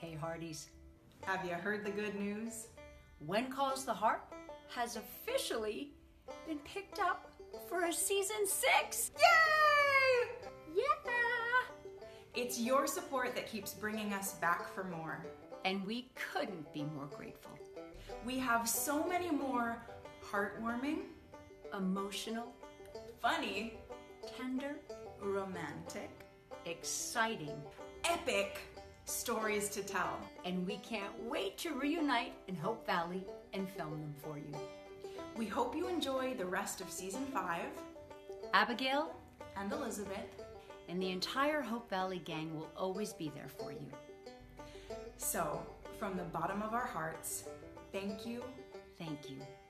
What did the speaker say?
Hey, Hearties. Have you heard the good news? When Calls the Heart has officially been picked up for a season six. Yay! Yeah! It's your support that keeps bringing us back for more. And we couldn't be more grateful. We have so many more heartwarming, Emotional, funny, tender, romantic, exciting, epic stories to tell. and we can't wait to reunite in Hope Valley and film them for you. We hope you enjoy the rest of season five. Abigail And Elizabeth. and the entire Hope Valley gang will always be there for you. So, from the bottom of our hearts, thank you, Thank you. thank you.